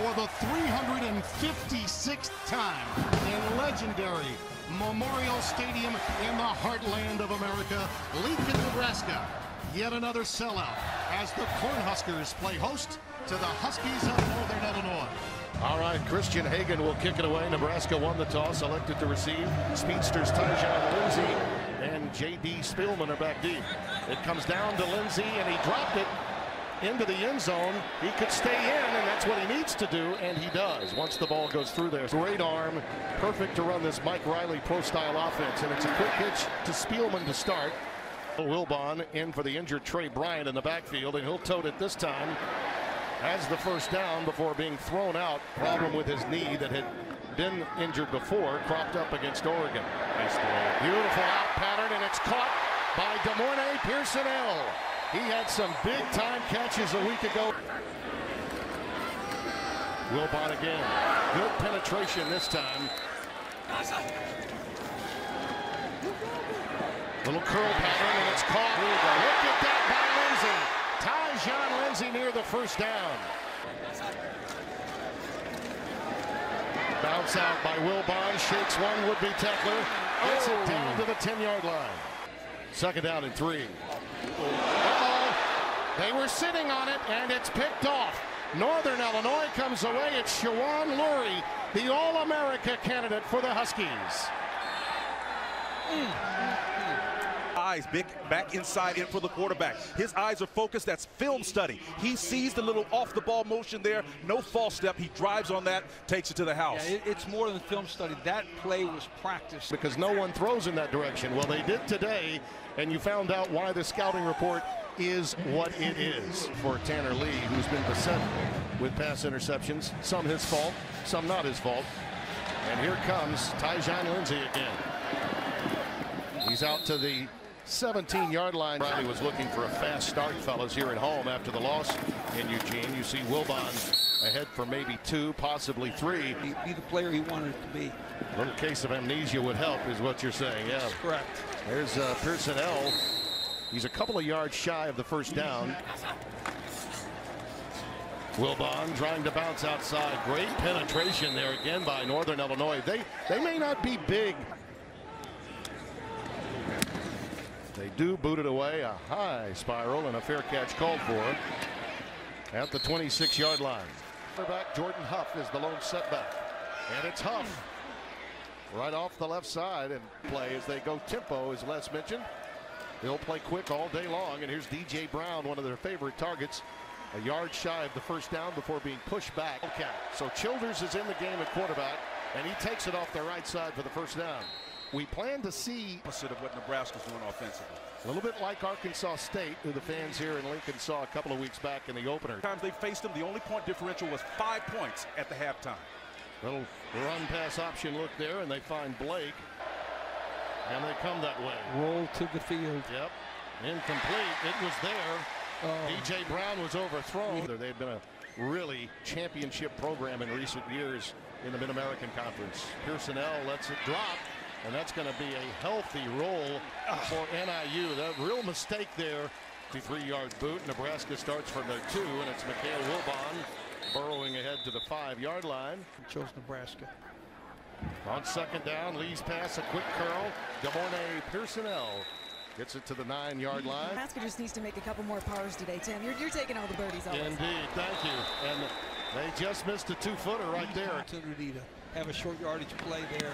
for the 356th time in legendary Memorial Stadium in the heartland of America, Lincoln, Nebraska. Yet another sellout as the Cornhuskers play host to the Huskies of Northern Illinois. All right, Christian Hagan will kick it away. Nebraska won the toss, elected to receive. Speedsters Tyjon Lindsey and J.D. Spielman are back deep. It comes down to Lindsey, and he dropped it into the end zone. He could stay in, and that's what he needs to do, and he does once the ball goes through there. Great arm, perfect to run this Mike Riley pro-style offense, and it's a quick pitch to Spielman to start. Wilbon in for the injured Tre Bryant in the backfield, and he'll tote it this time has the first down before being thrown out. Problem with his knee that had been injured before, cropped up against Oregon. Beautiful out pattern, and it's caught by De'Mornay Pierson-El. He had some big time catches a week ago. Wilbon again. Good penetration this time. Little curl pattern, and it's caught. Look at that by Lindsey. Tyjon Lindsey near the first down. Bounce out by Wilbon. Shakes one would-be tackler. Gets it down to the 10-yard line. Second down and three. Uh-oh. They were sitting on it, and it's picked off. Northern Illinois comes away. It's Shawun Lurry, the All-America candidate for the Huskies. Eyes big back inside in for the quarterback. His eyes are focused. That's film study. He sees the little off the ball motion there. No false step. He drives on that, takes it to the house. Yeah, it, it's more than film study. That play was practiced. Because no one throws in that direction. Well, they did today, and you found out why the scouting report is what it is for Tanner Lee, who's been beset with pass interceptions. Some his fault, some not his fault. And here comes Tyjon Lindsey again. He's out to the 17-yard line. Riley was looking for a fast start, fellas, here at home after the loss in Eugene. You see Wilbon ahead for maybe two, possibly three. Be, be the player he wanted to be. A little case of amnesia would help, is what you're saying. Yeah, That's correct. There's uh, Pierson-El. He's a couple of yards shy of the first down. Wilbon trying to bounce outside. Great penetration there again by Northern Illinois. They they may not be big. They do boot it away. A high spiral and a fair catch called for at the 26-yard line. Quarterback Jordan Huff is the lone setback. And it's Huff right off the left side and play as they go tempo, as Les mentioned. They'll play quick all day long. And here's DJ Brown, one of their favorite targets, a yard shy of the first down before being pushed back. Okay. So Childers is in the game at quarterback, and he takes it off the right side for the first down. We plan to see Opposite of what Nebraska's doing offensively. a little bit like Arkansas State, who the fans here in Lincoln saw a couple of weeks back in the opener. Times they faced them, the only point differential was five points at the halftime. Little run pass option look there, and they find Blake. And they come that way. Roll to the field. Yep. Incomplete. It was there. Oh, DJ Brown was overthrown. They've been a really championship program in recent years in the Mid-American Conference. Pierson-El lets it drop, and that's going to be a healthy roll for NIU. That real mistake there. The three-yard boot. Nebraska starts from their two, and it's Mikale Wilbon burrowing ahead to the five-yard line. chose Nebraska. On second down, Lee's pass, a quick curl. De'Mornay Pierson-El gets it to the nine-yard line. Nebraska just needs to make a couple more pars today, Tim. You're, you're taking all the birdies always. Indeed, thank you. And they just missed a two-footer right there. Opportunity to have a short yardage play there.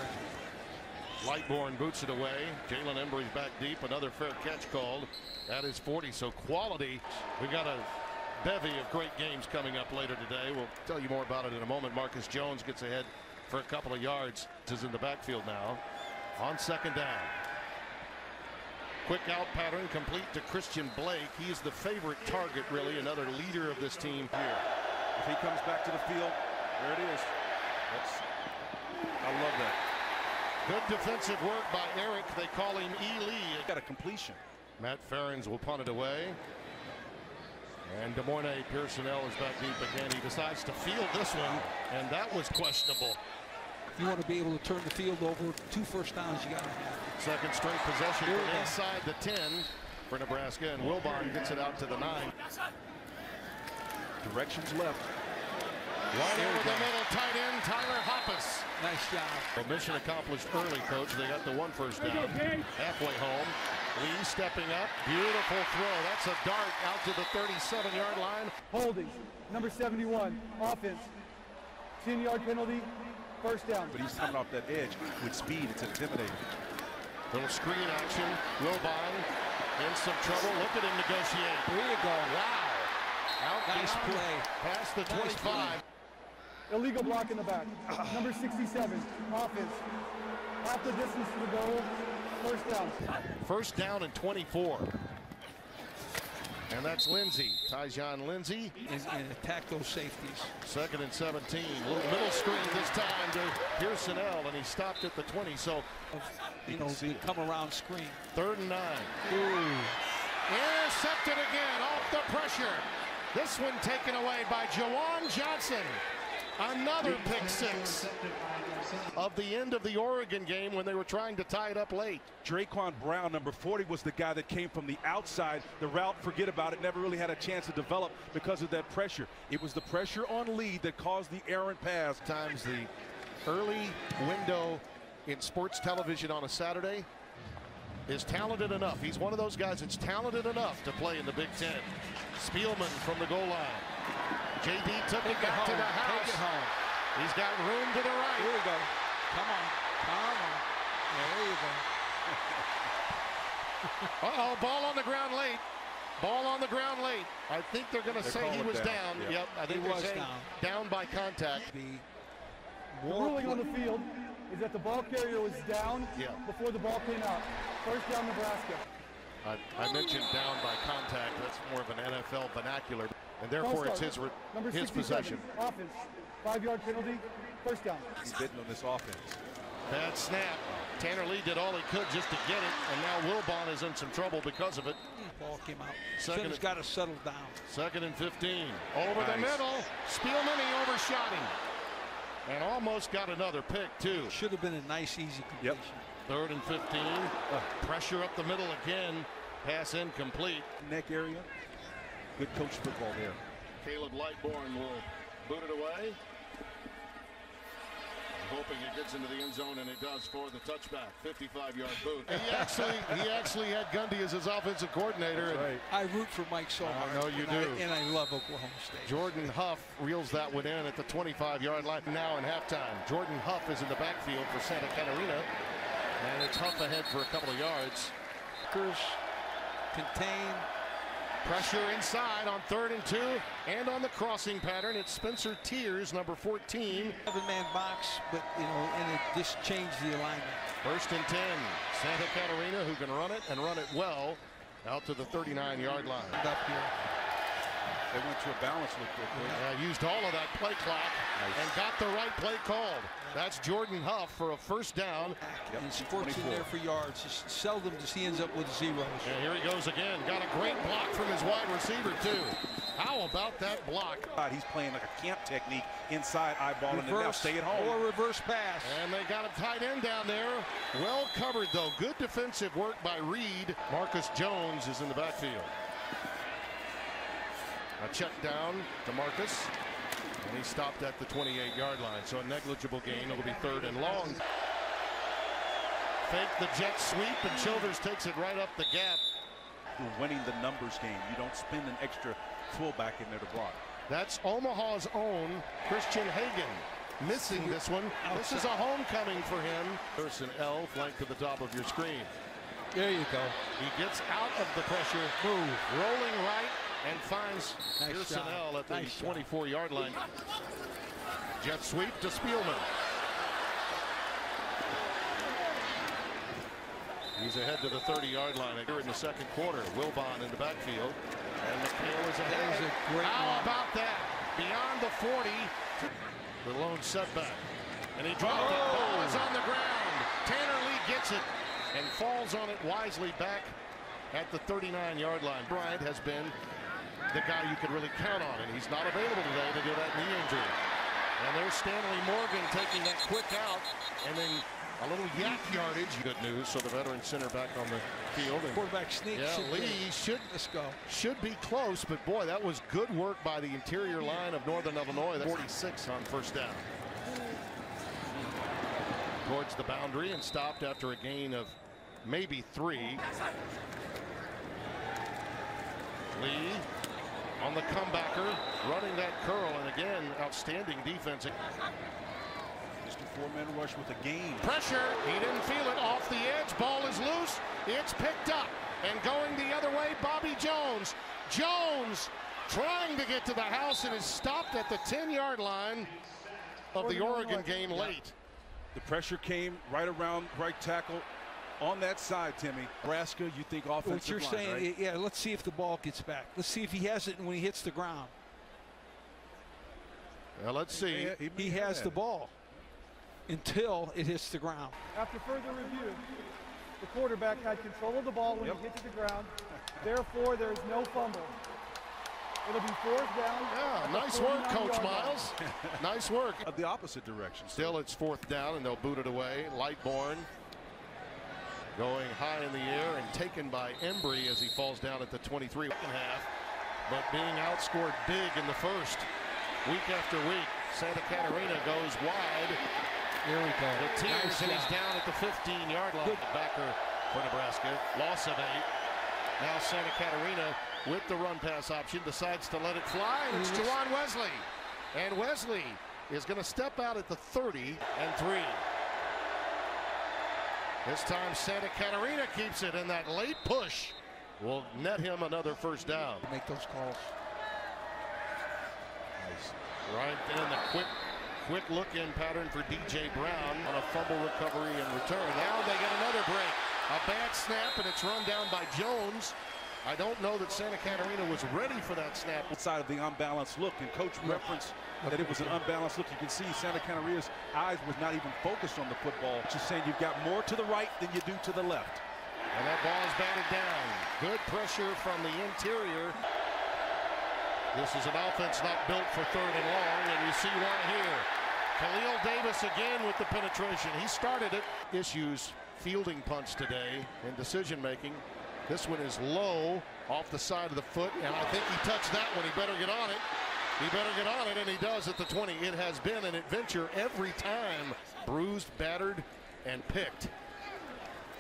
Lightbourn boots it away. Jalen Embry's back deep. Another fair catch called. That is 40. So quality. We got a bevy of great games coming up later today. We'll tell you more about it in a moment. Marcus Jones gets ahead for a couple of yards. Is in the backfield now. On second down. Quick out pattern complete to Christian Blake. He's the favorite target, really, another leader of this team here. If he comes back to the field, there it is. That's, I love that. Good defensive work by Eric. They call him E. Lee. Got a completion. Matt Ferens will punt it away. And De'Mornay Pierson-El is back deep again. He decides to field this one, and that was questionable. You want to be able to turn the field over. Two first downs you got to have. Second straight possession from inside the 10 for Nebraska, and Wilbon gets it out to the 9. Directions left. Right There over the middle, tight end Tyler Hoppen. Nice job. Well, mission accomplished early, coach. They got the one first down. Halfway home. Lee stepping up. Beautiful throw. That's a dart out to the 37-yard line. Holding, number 71, offense. 10-yard penalty, first down. But he's coming off that edge with speed. It's intimidating. Little screen action. Wilbon in some trouble. Look at him negotiate. There you go. Wow. Out Nice beyond, play. Past the 25. Illegal block in the back. Number 67, offense. Half the distance to the goal, first down. First down and 24. And that's Lindsey. Tyjon Lindsey. And, and attack those safeties. Second and 17. Little middle screen this time to Pierson-El. And he stopped at the 20. So Of, you know, the come around screen. third and nine. Intercepted again off the pressure. This one taken away by Jawan Johnson. Another pick six of the end of the Oregon game when they were trying to tie it up late. Draquan Brown, number 40, was the guy that came from the outside. The route, forget about it, never really had a chance to develop because of that pressure. It was the pressure on lead that caused the errant pass. Times the early window in sports television on a Saturday is talented enough. He's one of those guys that's talented enough to play in the Big Ten. Spielman from the goal line. JD took it Take it back to the house. Take it home. He's got room to the right. Here we go. Come on. Come on. There you go. Uh-oh, ball on the ground late. Ball on the ground late. I think they're going to say he was down. down. Yeah. Yep, I think He was down. down by contact. Be The ruling on the field is that the ball carrier was down Yeah. before the ball came out. First down, Nebraska. I, I mentioned down by contact. That's more of an NFL vernacular, and therefore it's his Number his possession. Offense, five-yard penalty, first down. He's bidding on this offense. Bad snap. Tanner Lee did all he could just to get it, and now Wilbon is in some trouble because of it. Ball came out. Second Simmons and- got to settle down. Second and 15. Over the middle. Spielman, he overshot him. And almost got another pick, too. Should have been a nice, easy completion. Third and 15. Pressure up the middle again. Pass incomplete. Neck area. Good coach football there. Caleb Lightbourn will boot it away. Hoping it gets into the end zone, and it does for the touchback. 55-yard boot. He actually, he actually had Gundy as his offensive coordinator. and I root for Mike so I know you and I- do. and I love Oklahoma State. Jordan Huff reels that one in at the 25-yard line now in halftime. Jordan Huff is in the backfield for Santacaterina, and it's Huff ahead for a couple of yards. Packers contain. Pressure inside on third and two, and on the crossing pattern, it's Spencer Tears, number 14. Seven-man box, but, you know, and it just changed the alignment. First and 10. Santa Catarina, who can run it and run it well, out to the 39-yard line. Up here. They went to a balance look real quick. Uh, used all of that play clock and got the right play called. That's Jordan Huff for a first down. Yep, And it's 14 there for yards. It's seldom does he ends up with zeros. And here he goes again. Got a great block from his wide receiver, too. How about that block? God, He's playing like a camp technique inside, eyeballing it now. Stay at home. or reverse pass. And they got a tight end down there. Well covered, though. Good defensive work by Reed. Marcus Jones is in the backfield. A check down to Marcus. And he stopped at the 28-yard line. So a negligible gain. It'll be third and long. Fake the jet sweep, and Childers takes it right up the gap. You're winning the numbers game. You don't spend an extra fullback in there to block. That's Omaha's own Christian Hagan. Missing this one. This is a homecoming for him. Pearson L flank to the top of your screen. There you go. He gets out of the pressure, Move. rolling right, and finds Nice Pearson. L at the 24-yard line. Jet sweep to Spielman. He's ahead to the 30-yard line here in the second quarter. Wilbon in the backfield. And Mikale is ahead. That is a great How run. about that? Beyond the 40. The lone setback. And he dropped it. Oh! Ball is on the ground. Tanner Lee gets it and falls on it wisely back at the 39-yard line. Bryant has been the guy you could really count on, and he's not available today to do that knee injury. And there's Stanley Morgan taking that quick out and then A little yak yardage. Good news. So the veteran center back on the field. And Quarterback sneak. yeah, should Lee be- should Let's go. should be close, but boy, that was good work by the interior line of Northern Illinois. That's 46 on first down. Towards the boundary and stopped after a gain of maybe three. Lee on the comebacker, running that curl, and again, outstanding defense. Just a four-man rush with a gain. Pressure, he didn't feel it, off the edge, ball is loose, it's picked up, and going the other way, Bobby Jones. Jones trying to get to the house and is stopped at the 10-yard line of the Oregon game late. The pressure came right around right tackle on that side, Timmy. Nebraska, you think offensive What you're line, saying, right? yeah, let's see if the ball gets back. Let's see if he has it when he hits the ground. Well, let's see. may He have has the ball until it hits the ground. After further review, the quarterback had control of the ball when Yep. he hit to the ground. Therefore, there is no fumble. It'll be fourth down. Yeah, nice work, Coach. Miles. nice work. Uh, the opposite direction. Still, it's fourth down, and they'll boot it away. Lightbourn going high in the air and taken by Embry as he falls down at the 23 second half, but being outscored big in the first. Week after week, Santa Catarina goes wide. There we go. The tears, Nice and he's down at the 15-yard line. Good. Backer for Nebraska. Loss of eight. Now Santacaterina with the run pass option decides to let it fly, and it's Jawan Wesley. And Wesley is going to step out at the 30 and three. This time Santacaterina keeps it, in that late push will net him another first down. Make those calls. Right then, the quick, quick look-in pattern for DJ Brown on a fumble recovery and return. Now they get another break. A bad snap, and it's run down by Jones. I don't know that Santacaterina was ready for that snap. Outside of the unbalanced look, and coach referenced that it was an unbalanced look. You can see Santacaterina's eyes was not even focused on the football. Just saying you've got more to the right than you do to the left. And that ball is batted down. Good pressure from the interior. This is an offense not built for third and long, and you see why here. Khalil Davis again with the penetration. He started it. Issues fielding punts today in decision making. This one is low off the side of the foot, and I think he touched that one. He better get on it. He better get on it, and he does at the 20. It has been an adventure every time. Bruised, battered, and picked.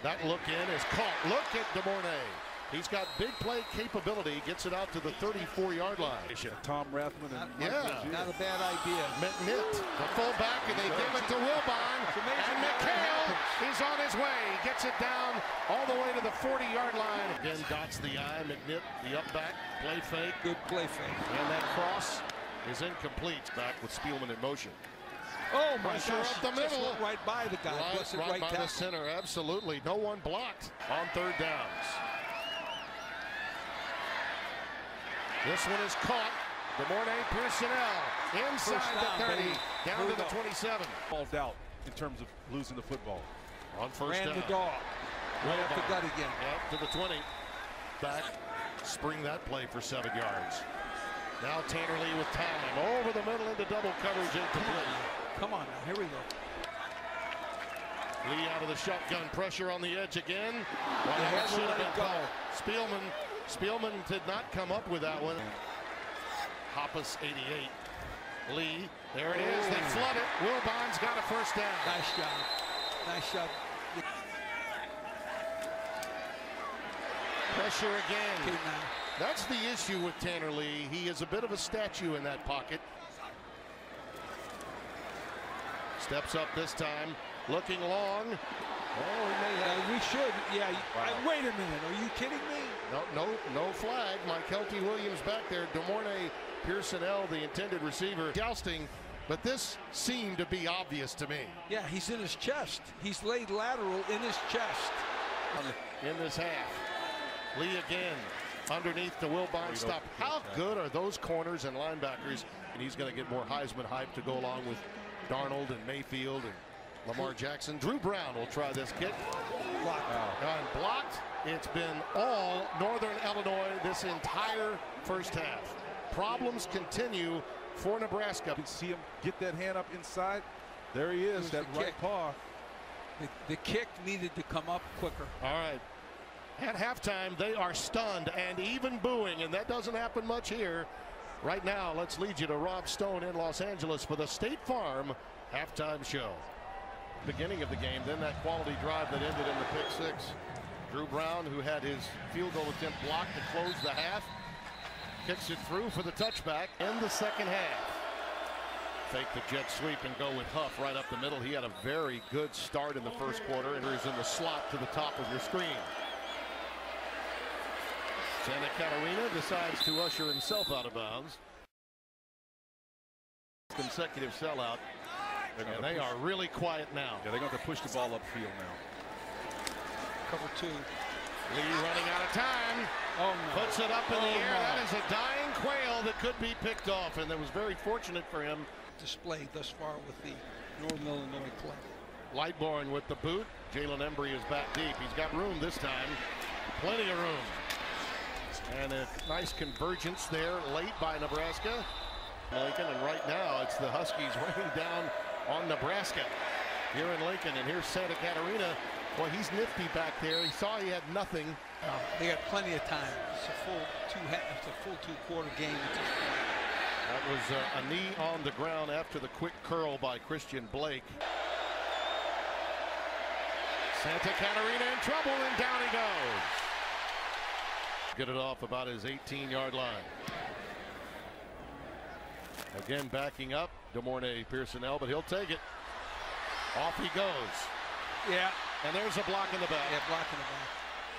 That look in is caught. Look at De'Mornay. He's got big play capability. Gets it out to the 34-yard line. Tom Rathman and Yeah. Rozier. Not a bad idea. McNitt, the fullback, and they give it to Wilbon. And Mikale is on his way. Gets it down all the way to the 40-yard line. Again, dots the eye. McNitt, the up back, play fake. Good play fake. And that cross is incomplete. Back with Spielman in motion. Oh my Pressure gosh! up the middle. went right by the guy. Right, right right by the center, absolutely. No one blocked on third downs. This one is caught. De'Mornay Pierson-El inside First the down, 30, baby. down Here to the go. 27 Falls out in terms of losing the football. on first Ran down. the dog. Right up the gut again. Yep, to the 20. Back, spring that play for seven yards. Now Tanner Lee with time. Over the middle into double coverage incomplete. Come on now. Here we go. Lee out of the shotgun pressure on the edge again. Well, that should have been called. Spielman, Spielman did not come up with that one. Hoppen 88. Lee, there it is. They flood it. Wilbon's got a first down. Nice job. Nice job. Pressure again. That's the issue with Tanner Lee. He is a bit of a statue in that pocket. Steps up this time, looking long. Oh, have Uh, we should. Yeah. you- uh, wait a minute. Are you kidding me? No, no, no flag. Mykelti Williams back there. De'Mornay Pierson-El, the intended receiver, jousting. But this seemed to be obvious to me Yeah. He's in his chest. He's laid lateral in his chest. in this half. Lee again underneath the Wilbon stop. How good are those corners and linebackers? And he's going to get more Heisman hype to go along with Darnold and Mayfield and Lamar Jackson. Drew Brown will try this kick. Block. And blocked. It's been all Northern Illinois this entire first half. Problems continue for Nebraska. You can see him get that hand up inside. There he is, Who's that right kick? paw. The, the kick needed to come up quicker. All right. At halftime, they are stunned and even booing, and that doesn't happen much here. Right now, let's lead you to Rob Stone in Los Angeles for the State Farm halftime show. Beginning of the game, then that quality drive that ended in the pick six. Drew Brown, who had his field goal attempt blocked to close the half, kicks it through for the touchback in the second half. Fake the jet sweep and go with Huff right up the middle. He had a very good start in the first quarter and is in the slot to the top of your screen. Santacaterina decides to usher himself out of bounds. Consecutive sellout. And they are really quiet now. Yeah, they're going to push the ball upfield now. Cover two. Lee running out of time. Oh, no. Puts it up in the Oh, air. no. That is a dying quail that could be picked off. And that was very fortunate for him. Display thus far with the Northern Illinois club. Lightbourn with the boot. Jalen Embry is back deep. He's got room this time. Plenty of room. And a nice convergence there late by Nebraska. Lincoln, and right now it's the Huskies raining down on Nebraska here in Lincoln. And here's Santacaterina. Boy, he's nifty back there. He saw he had nothing. Uh, they got plenty of time. It's a full two. It's a full two-quarter game at this point. That was uh, a knee on the ground after the quick curl by Christian Blake. Santacaterina in trouble, and down he goes. Get it off about his 18-yard line. Again, backing up, De'Mornay Pierson-El, but he'll take it. Off he goes. Yeah, And there's a block in the back. yeah, block in the back.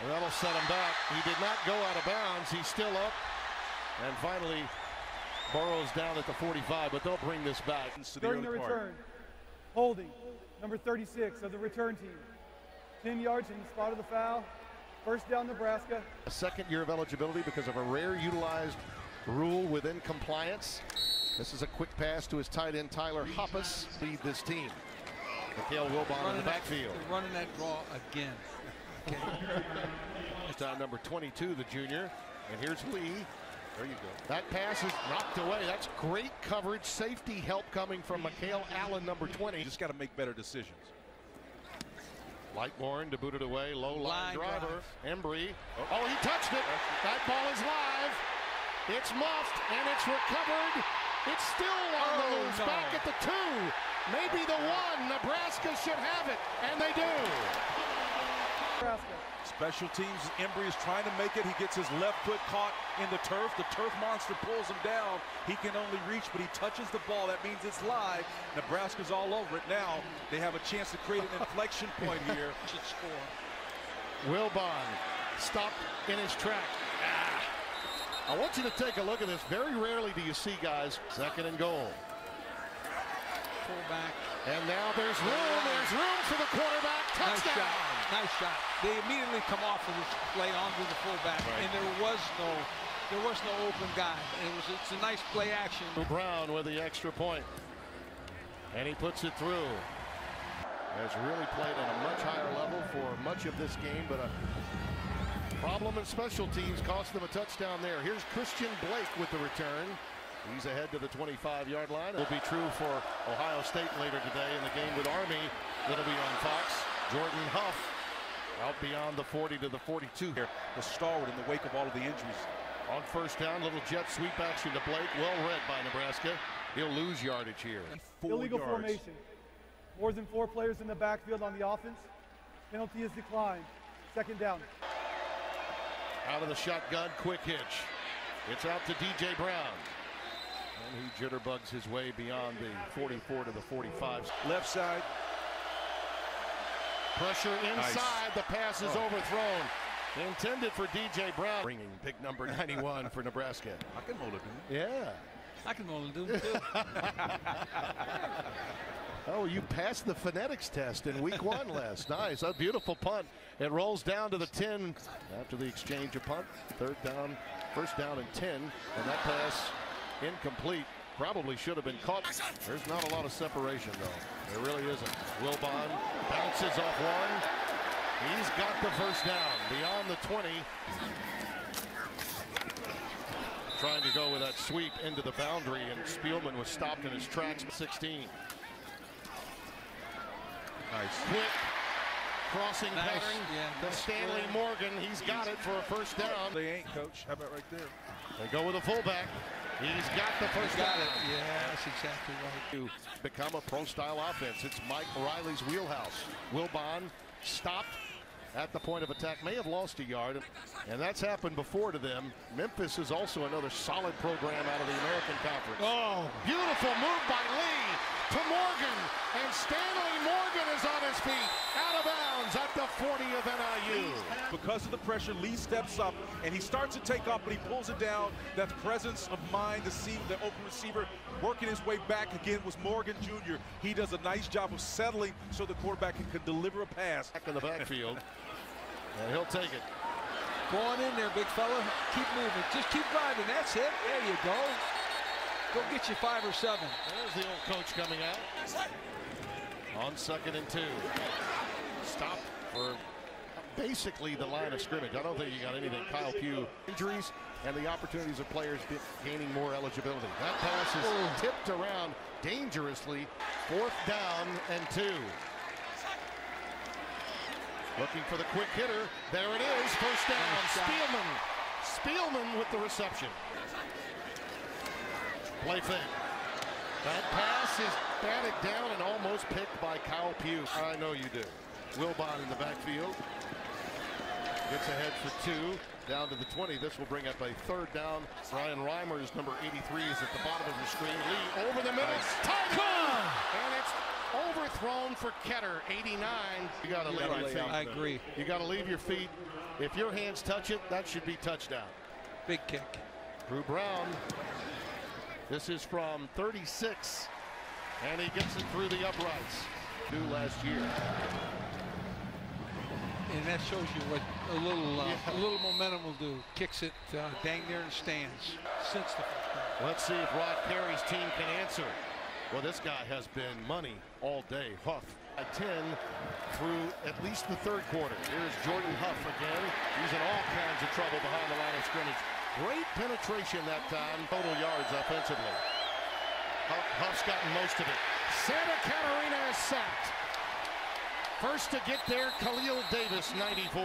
And that'll set him back. He did not go out of bounds. He's still up. And finally, Burrows down at the 45, but they'll bring this back. To the During the early part. return, holding, number 36 of the return team. 10 yards from the spot of the foul. First down, Nebraska. A second year of eligibility because of a rare utilized rule within compliance. This is a quick pass to his tight end, Tyler Hoppen, lead this team. Mikale Wilbon in the Running that- backfield. running that draw again. Okay. Time number 22, the junior. And here's Lee. There you go. That pass is knocked away. That's great coverage. Safety help coming from Mikhail Allen, number 20. You just got to make better decisions. Lightbourn to boot it away. Low line Line driver. Embry. Oh, he touched it. That ball is live. It's muffed and it's recovered. It's still on the Oh, loose. no. Back at the two. Maybe the one. Nebraska should have it. And they do. Nebraska. Special teams, Embry is trying to make it. He gets his left foot caught in the turf. The turf monster pulls him down. He can only reach, but he touches the ball. That means it's live. Nebraska's all over it now. They have a chance to create an inflection point here. Should score. Wilbon stopped in his track. I want you to take a look at this. Very rarely do you see guys second and goal. Fullback. And now there's room. There's room for the quarterback. Nice shot. Nice shot. They immediately come off of this play onto the fullback, and there was no, there was no open guy. It was, it's a nice play action. Brown with the extra point. And he puts it through. Has really played on a much higher level for much of this game, but a problem in special teams cost them a touchdown there. Here's Christian Blake with the return. He's ahead to the 25-yard line. Will be true for Ohio State later today in the game with Army. That'll be on Fox. Jordan Huff out beyond the 40 to the 42 here. The stalwart in the wake of all of the injuries. On first down, little jet sweep action to Blake. Well read by Nebraska. He'll lose yardage here. Four Illegal yards. formation. More than four players in the backfield on the offense. Penalty is declined. Second down. Out of the shotgun, quick hitch. It's out to DJ Brown. And he jitterbugs his way beyond the 44 to the 45. Left side. Pressure inside. The pass is Oh. overthrown. Intended for DJ Brown. Bringing pick number 91 for Nebraska. I can hold it. man. Yeah. I can only do it too. Oh, you passed the phonetics test in week one last. Nice. A beautiful punt. It rolls down to the 10 after the exchange of punt. Third down, first down and 10. And that pass incomplete. Probably should have been caught. There's not a lot of separation, though. There really isn't. Wilbon bounces off one. He's got the first down beyond the 20. Trying to go with that sweep into the boundary, and Spielman was stopped in his tracks. 16. Nice. Quick Crossing Nice, pattern yeah, Stanley. Morgan. He's got it for a first down. They ain't, coach. How about right there? They go with a fullback. He's got the first Got down. it. Yeah, that's exactly right. To become a pro-style offense. It's Mike Riley's wheelhouse. Wilbon stopped at the point of attack. May have lost a yard, and that's happened before to them. Memphis is also another solid program out of the American Conference. Oh, beautiful move by Lee to Morgan, and Stanley Morgan is on his feet, out of bounds at the 40 of NIU. Because of the pressure, Lee steps up and he starts to take off, but he pulls it down. That presence of mind to see the open receiver working his way back again was Morgan Jr. He does a nice job of settling so the quarterback can, can deliver a pass. Back in the backfield, and he'll take it. Going in there, big fella. Keep moving. Just keep driving. That's it. There you go. Go get you five or seven. There's the old coach coming out. On second and two. Stopped for basically the line of scrimmage. I don't think you got anything. Kyle Pugh injuries and the opportunities of players gaining more eligibility. That pass is oh. tipped around dangerously. Fourth down and two. Looking for the quick hitter. There it is. First down. Nice. Spielman. Spielman with the reception. Play fake. That pass is batted down and almost picked by Kyle Pugh. I know you do. Wilbon in the backfield. Gets ahead for two. Down to the 20. This will bring up a third down. Ryan Reimers, number 83, is at the bottom of the screen. Lee over the middle. Tight end! And it's overthrown for Ketter, 89. You got to leave your feet. I agree. You got to leave your feet. If your hands touch it, that should be touchdown. Big kick. Drew Brown. This is from 36. And he gets it through the uprights. Do last year. And that shows you what a little uh, Yeah. a little momentum will do. Kicks it uh, dang near and stands. Since the. Let's see if Rod Carey's team can answer. Well, this guy has been money all day. Huff at 10 through at least the third quarter. Here's Jordan Huff again. He's in all kinds of trouble behind the line of scrimmage. Great penetration that time. Total yards offensively. Huff's gotten most of it. Santacaterina is sacked. First to get there, Khalil Davis, 94.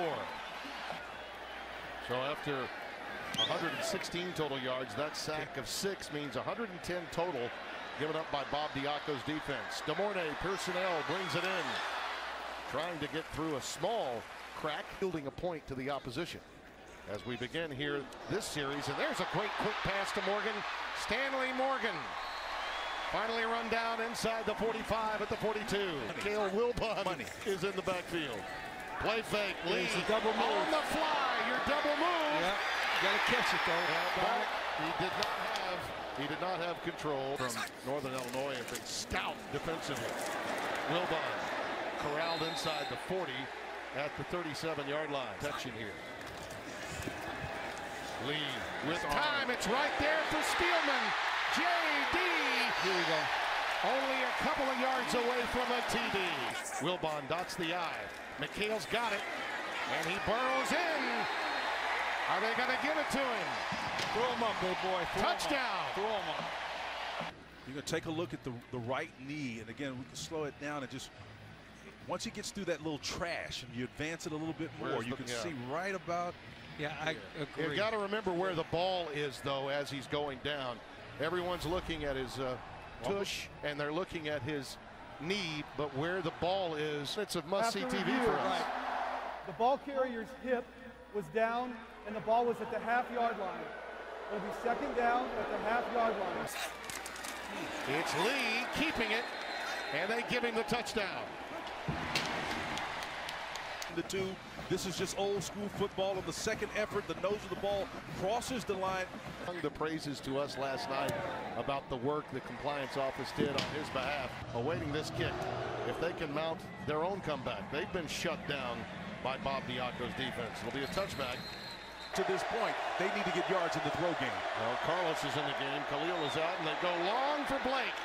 So after 116 total yards, that sack of six means 110 total given up by Bob Diaco's defense. De'Mornay Pierson-El brings it in. Trying to get through a small crack, yielding a point to the opposition. As we begin here this series, and there's a great quick pass to Morgan. Stanley Morgan. Finally run down inside the 45 at the 42. Cale Wilbon Money. is in the backfield. Play fake. Lee a double move. on the fly. Your double move. Yeah, got to catch it though. Back. He did not have he did not have control from Northern Illinois and been stout defensively. Wilbon corralled inside the 40 at the 37 yard line. Protection here. Lee with time. It's right there for Spielman. J.D. Here we go. Only a couple of yards away from a TD. Wilbon dots the I. Mikale's got it. And he burrows in. Are they going to give it to him? Throw him up, big boy. Throw 'em up. Touchdown. Throw him up. You're going to take a look at the, the right knee, and again, we can slow it down and just once he gets through that little trash and you advance it a little bit more, Where's you can yeah. see right about Yeah, I agree. You got to remember where the ball is, though, as he's going down. Everyone's looking at his uh, tush, and they're looking at his knee, but where the ball is, it's a must-see TV review, for us. right. The ball carrier's hip was down and the ball was at the half yard line. It'll be second down at the half yard line. It's Lee keeping it, and they give him the touchdown. The two. This is just old school football on the second effort. The nose of the ball crosses the line. The praises to us last night about the work the compliance office did on his behalf, awaiting this kick. If they can mount their own comeback, they've been shut down by Bob Diaco's defense. It'll be a touchback. To this point, they need to get yards in the throw game. Well, Carlos is in the game. Khalil is out, and they go long for Blake.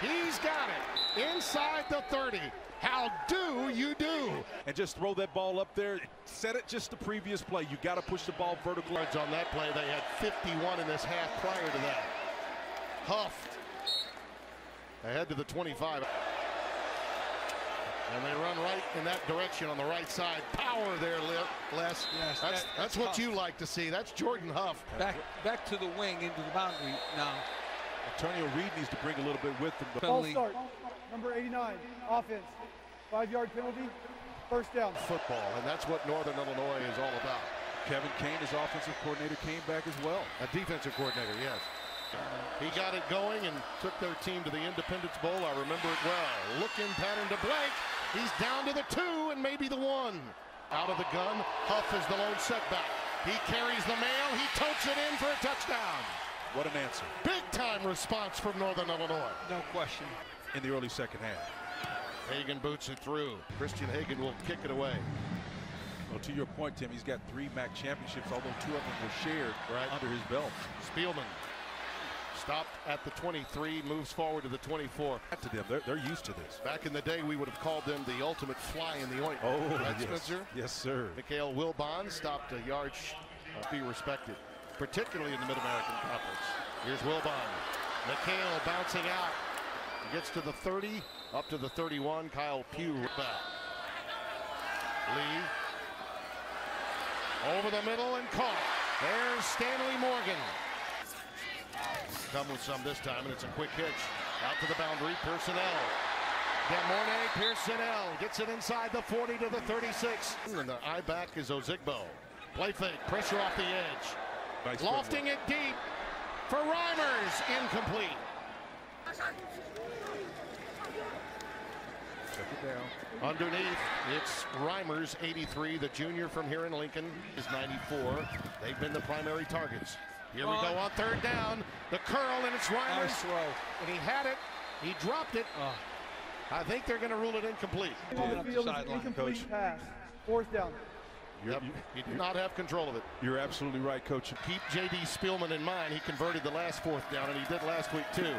He's got it inside the 30. How do you do? And just throw that ball up there. Set it just the previous play. You got to push the ball vertical. On that play. They had 51 in this half prior to that. Huff ahead to the 25. And they run right in that direction on the right side. Power there, Les. Yes, that's, that- that's, that's what tough. you like to see. That's Jordan Huff. Back back to the wing into the boundary now. Antonio Reed needs to bring a little bit with him. but Ball start. Number 89, offense. Five yard penalty, first down. Football, and that's what Northern Illinois is all about. Kevin Kane, his offensive coordinator, came back as well. A defensive coordinator, yes. He got it going and took their team to the Independence Bowl. I remember it well. Looking pattern to Blake. He's down to the two and maybe the one. Out of the gun, Huff is the lone setback. He carries the mail. He totes it in for a touchdown. What an answer Big time response from Northern Illinois. No question. in the early second half. Hagan boots it through. Christian Hagan will kick it away. Well, to your point, Tim, he's got three MAC championships, although two of them were shared Right. under his belt. Spielman stopped at the 23, moves forward to the 24. Back To them, they're, they're used to this. Back in the day, we would have called them the ultimate fly in the ointment. Oh, right, yes. Spencer? Yes, sir. Mikale Wilbon stopped a yard uh, be respected, particularly in the Mid-American Conference. Here's Wilbon. Mikale bouncing out. He gets to the 30, up to the 31. Kyle Pugh back. Lee. Over the middle and caught. There's Stanley Morgan. Come with some this time, and it's a quick hitch. Out to the boundary, Personnel. De'Mornay Pierson-El gets it inside the 40 to the 36. And the eye back is Ozigbo. Play fake, pressure off the edge. Nice Lofting it deep for Reimers, incomplete. Check it down. Underneath, it's Reimers, 83. The junior from here in Lincoln is 94. They've been the primary targets. Here we go on third down. The curl, and it's Reimers. Nice throw. And he had it. He dropped it. Oh, I think they're going to rule it incomplete. On the the field incomplete Coach. pass. Fourth down. You're, Yep. you- He did not have control of it. you're absolutely right, Coach. Keep J.D. Spielman in mind. He converted the last fourth down, and he did last week too.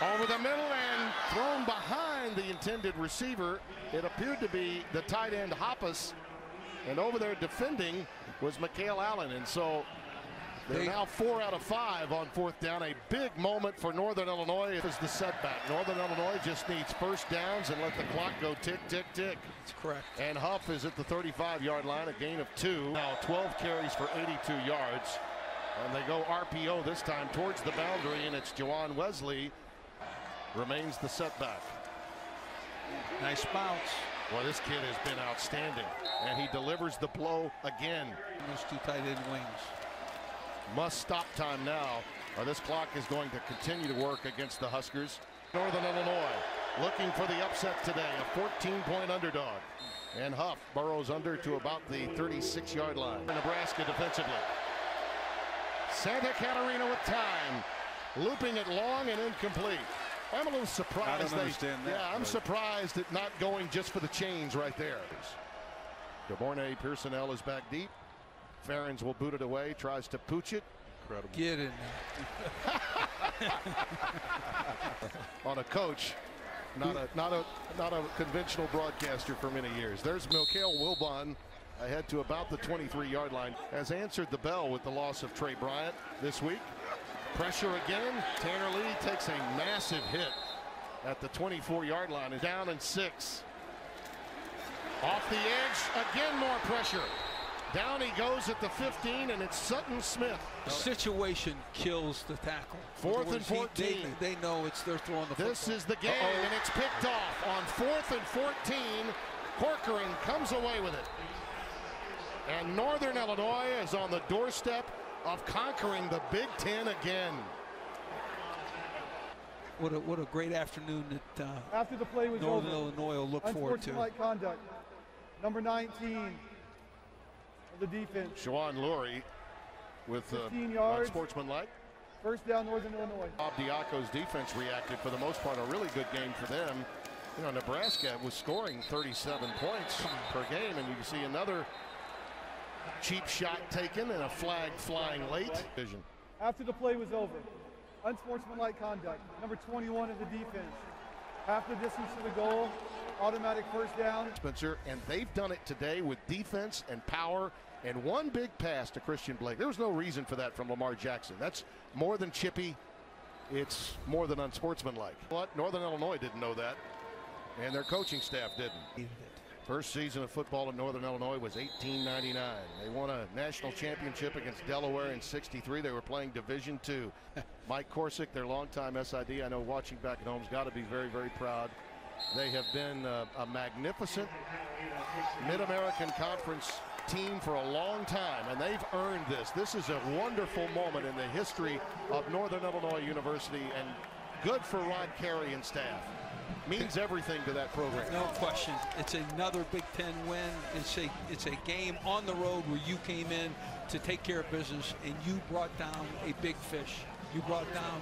Over the middle and thrown behind the intended receiver. It appeared to be the tight end Hoppen, and over there defending was Mikhail Allen, and so they're now four out of five on fourth down. A big moment for Northern Illinois is the setback. Northern Illinois just needs first downs and let the clock go tick, tick, tick. that's correct. And Huff is at the 35-yard line, a gain of two. Now 12 carries for 82 yards. And they go RPO this time towards the boundary, and it's Jawan Wesley remains the setback. Nice bounce. Well, this kid has been outstanding, and he delivers the blow again. Those two tight end wings. Must stop time now, or this clock is going to continue to work against the Huskers. Northern Illinois looking for the upset today, a 14-point underdog. And Huff burrows under to about the 36-yard line. Nebraska defensively. Santacaterina with time, looping it long and incomplete. I'm a little surprised. I don't understand that, Yeah, I'm Coach. surprised at not going just for the chains right there. De'Mornay Pierson-El is back deep. Ferens will boot it away, tries to pooch it Incredible. Get in on a coach, not a not a not a conventional broadcaster for many years. There's Mikale Wilbon ahead to about the 23-yard line. Has answered the bell with the loss of Tre Bryant this week. Pressure again. Tanner Lee takes a massive hit at the 24-yard line and down in six. Off the edge, again more pressure. Down he goes at the 15, and it's Sutton Smith. The situation kills the tackle. Fourth In other and words, he- 14. They, they know it's they're throwing the This football. is the game, Uh-oh. and it's picked off on fourth and 14. Corcoran comes away with it. And Northern Illinois is on the doorstep of conquering the Big Ten again. What a what a great afternoon that uh, After the play was Northern over. Illinois will look forward to. Unsportsmanlike conduct. Number 19 of the defense. Shawun Lurry with uh, 15 yards. First down, Northern Illinois. Bob Diaco's defense reacted for the most part. A really good game for them. You know, Nebraska was scoring 37 points per game, and you see another cheap shot taken and a flag flying late. Vision. After the play was over. Unsportsmanlike conduct. Number 21 of the defense. Half the distance to the goal. Automatic first down. Spencer, and they've done it today with defense and power and one big pass to Christian Blake. There was no reason for that from Lamar Jackson. That's more than chippy. It's more than unsportsmanlike. But Northern Illinois didn't know that. And their coaching staff didn't. First season of football in Northern Illinois was 1899. They won a national championship against Delaware in 63. They were playing Division Two. Mike Korcek, their longtime SID, I know watching back at home, has got to be very, very proud. They have been uh, a magnificent Mid-American Conference team for a long time, and they've earned this. This is a wonderful moment in the history of Northern Illinois University, and good for Rod Carey and staff. Means everything to that program. No question. It's another Big Ten win. It's a it's a game on the road where you came in to take care of business and you brought down a big fish. You brought down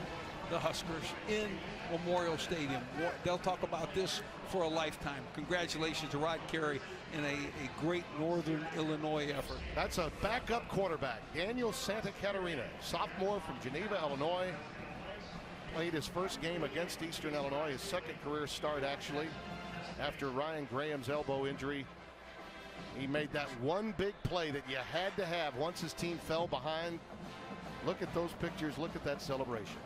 the Huskers in Memorial Stadium. They'll talk about this for a lifetime. Congratulations to Rod Carey in a, a great Northern Illinois effort. That's a backup quarterback, Daniel Santacaterina, sophomore from Geneva, Illinois. Played his first game against Eastern Illinois, his second career start actually, after Ryan Graham's elbow injury. He made that one big play that you had to have once his team fell behind. Look at those pictures, look at that celebration.